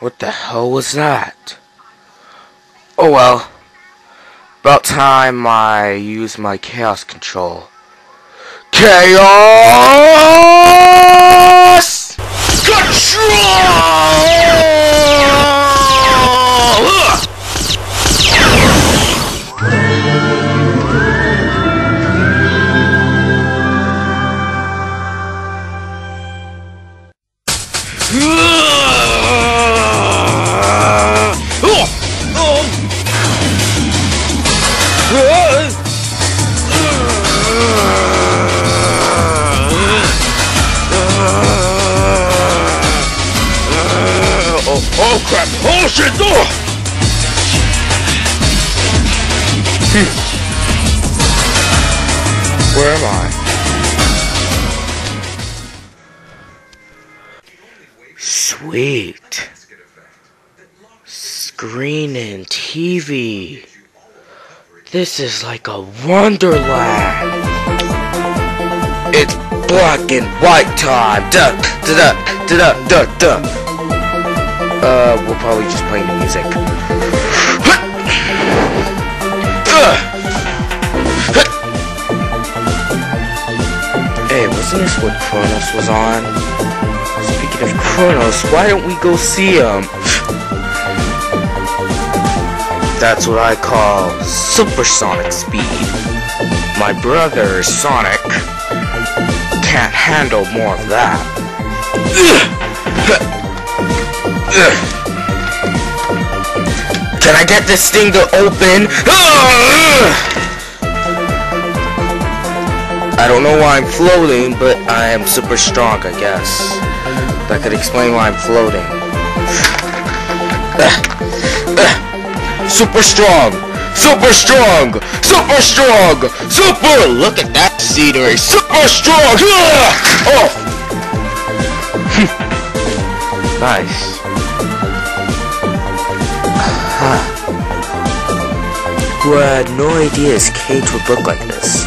What the hell was that? Oh well. About time I use my chaos control. Chaos control! Crap! Oh shit! Oh! Where am I? Sweet. Screen and TV. This is like a wonderland. It's black and white time. Duh, duh, duh, duh, duh, duh. Uh, we'll probably just play music. Hey, wasn't this what Chronos was on? Speaking of Chronos, why don't we go see him? That's what I call supersonic speed. My brother, Sonic, can't handle more of that. Can I get this thing to open? I don't know why I'm floating, but I am super strong, I guess. That could explain why I'm floating. Super strong! Super strong! Super strong! Super! Look at that scenery! Super strong! Oh! nice. Who had no idea his cage would look like this.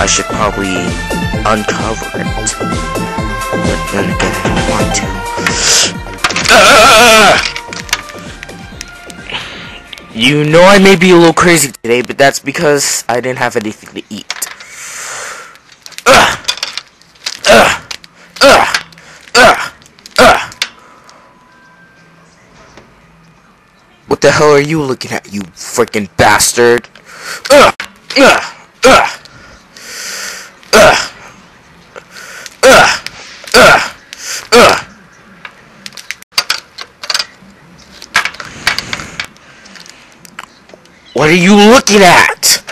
I should probably uncover it. But then again, I don't want to. Ah! You know I may be a little crazy today, but that's because I didn't have anything to eat. The hell are you looking at, you freaking bastard? Ugh. Ugh. Ugh. Ugh. Ugh. Ugh. Ugh. What are you looking at?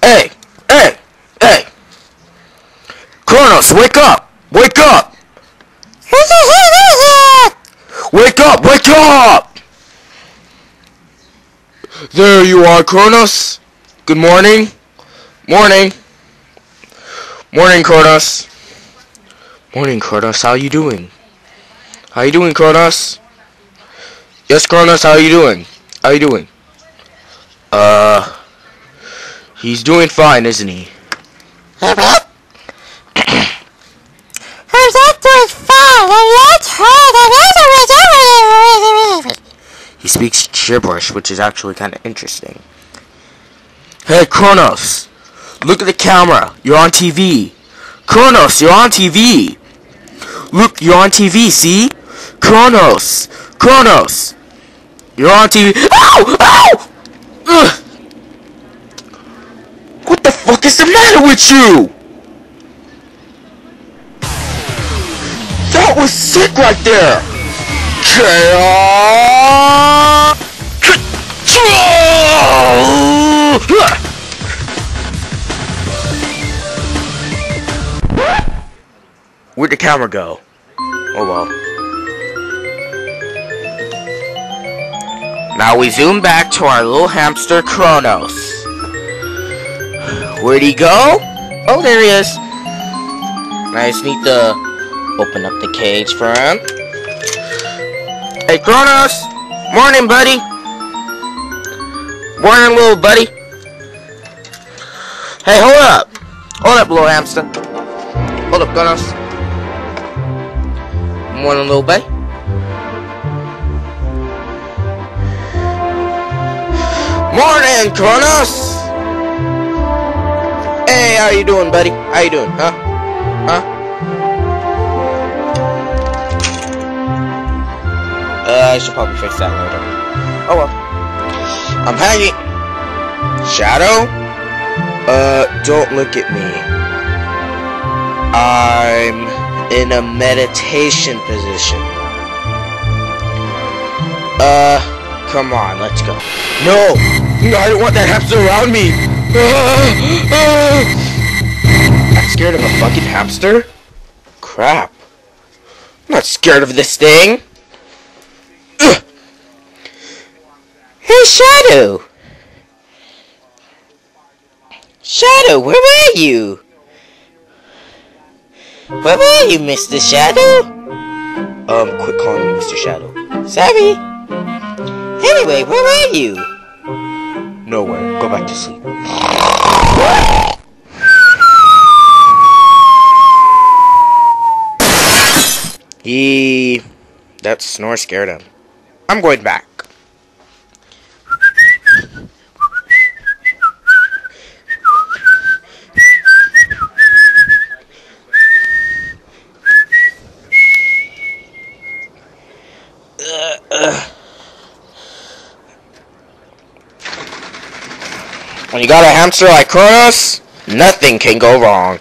Hey! Hey! Hey! Chronos, wake up! Wake up! Wake up! Wake up! There you are, Chronos. Good morning. Morning. Morning, Chronos. Morning, Chronos. How you doing? How you doing, Chronos? Yes, Chronos. How you doing? How you doing? Uh, he's doing fine, isn't he? Speaks gibberish, which is actually kind of interesting. Hey, Chronos! Look at the camera. You're on TV. Chronos, you're on TV. Look, you're on TV. See? Chronos, Chronos, you're on TV. Ow! Ow! Ugh. What the fuck is the matter with you? That was sick right there. Where'd the camera go? Oh well. Now we zoom back to our little hamster Chronos. Where'd he go? Oh, there he is. I just need to open up the cage for him. Hey, Chronos! Morning, buddy! Morning, little buddy. Hey, hold up. Hold up, little hamster. Hold up, Gunners. Morning, little buddy. Morning, Chronos! Hey, how you doing, buddy? How you doing? Huh? I should probably fix that later. Oh well. I'm hanging. Shadow? Uh, don't look at me. I'm in a meditation position. Uh, come on, let's go. No! No, I don't want that hamster around me! I'm scared of a fucking hamster? Crap. I'm not scared of this thing. Hey, Shadow! Shadow, where were you? Where were you, Mr. Shadow? Um, quit calling me Mr. Shadow. Sorry. Anyway, where were you? Nowhere. Go back to sleep. He... That snore scared him. I'm going back. When you got a hamster like Chronos, nothing can go wrong.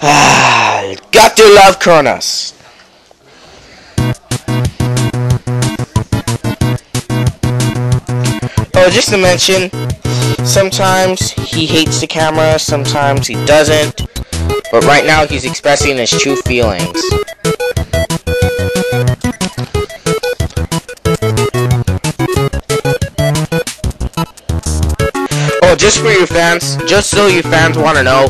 Ah, got to love Chronos. Oh, just to mention, sometimes he hates the camera, sometimes he doesn't. But right now he's expressing his true feelings. Just for you fans, just so you fans want to know,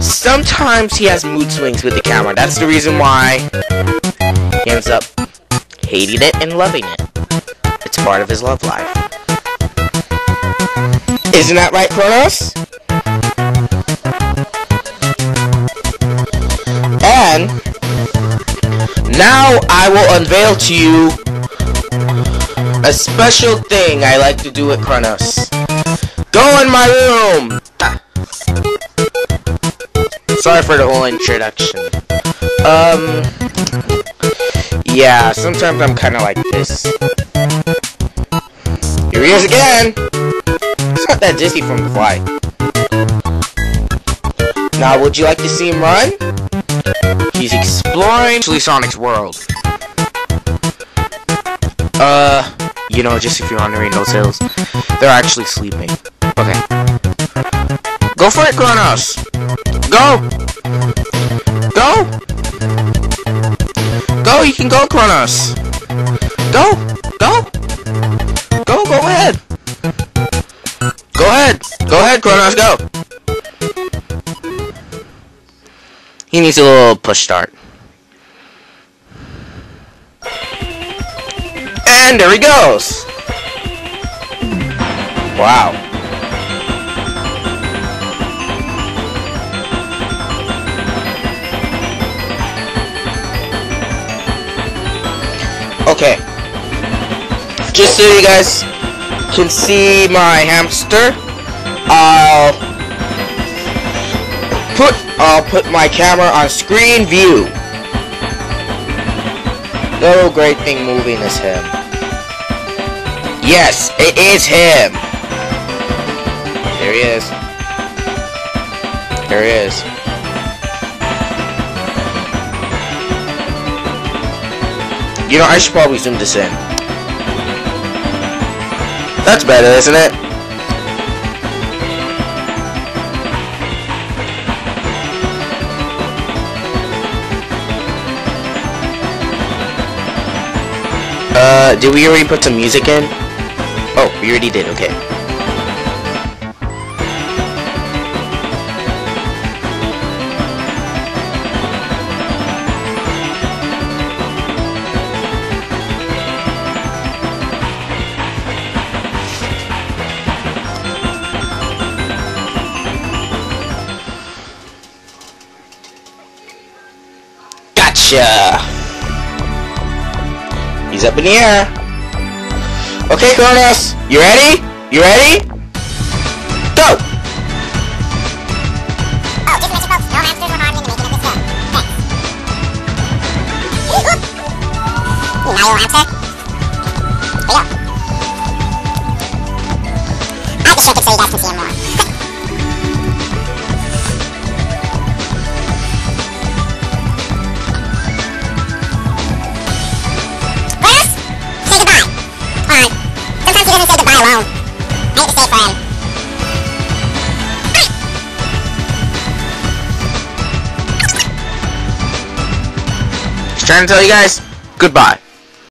sometimes he has mood swings with the camera. That's the reason why he ends up hating it and loving it. It's part of his love life. Isn't that right, Chronos? And now I will unveil to you a special thing I like to do with Chronos. Go in my room! Sorry for the whole introduction. Um, yeah, sometimes I'm kind of like this. Here he is again! He's not that dizzy from the flight. Now, would you like to see him run? He's exploring Sonic's world. Uh, you know, just if you're wondering, those hills, they're actually sleeping. Okay. Go for it, Chronos! Go! Go! Go, you can go, Chronos! Go! Go! Go, go ahead! Go ahead! Go ahead, Chronos, go! He needs a little push start. And there he goes! Wow. Okay. Just so you guys can see my hamster, I'll put I'll put my camera on screen view. No great thing moving is him. Yes, it is him. There he is. There he is. You know, I should probably zoom this in. That's better, isn't it? Uh, did we already put some music in? Oh, we already did, okay. Gotcha. He's up in the air. Okay, Chronos. You ready? You ready? Go! Oh, just mention, folks, no hamsters were harmed in the making of this film. Thanks. you hamster. I hate to it for him. Just trying to tell you guys, goodbye.